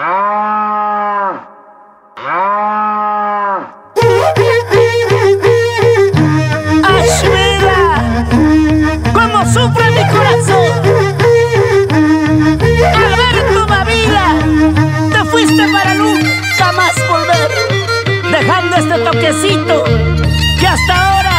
Ay, mira, cómo sufre mi corazón. Al ver tu vida, te fuiste para nunca más volver, dejando este toquecito que hasta ahora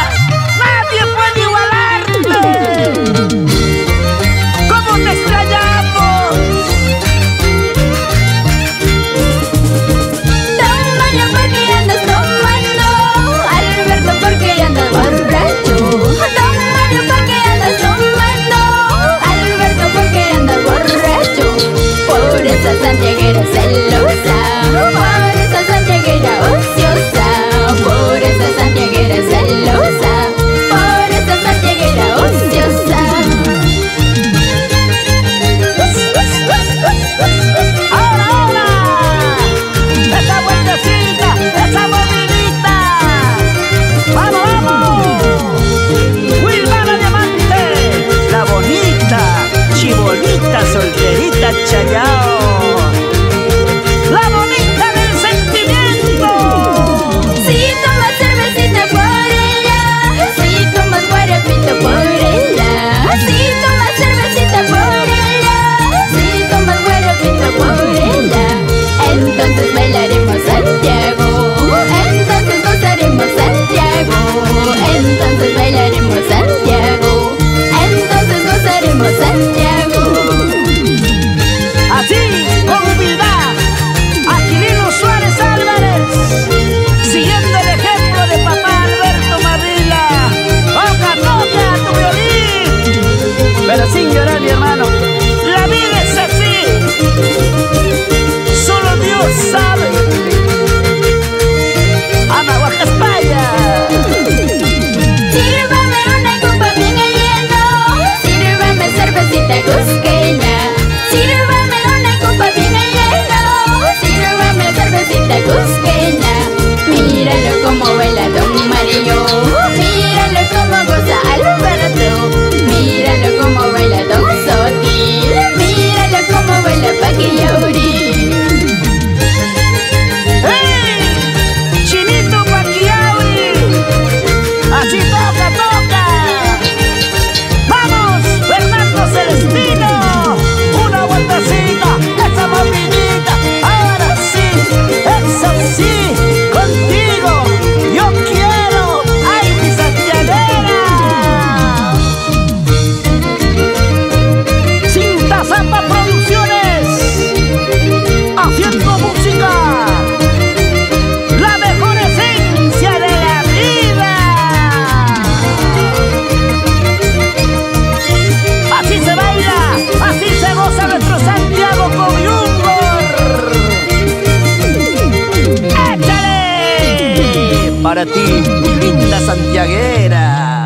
es que para ti, linda santiaguera.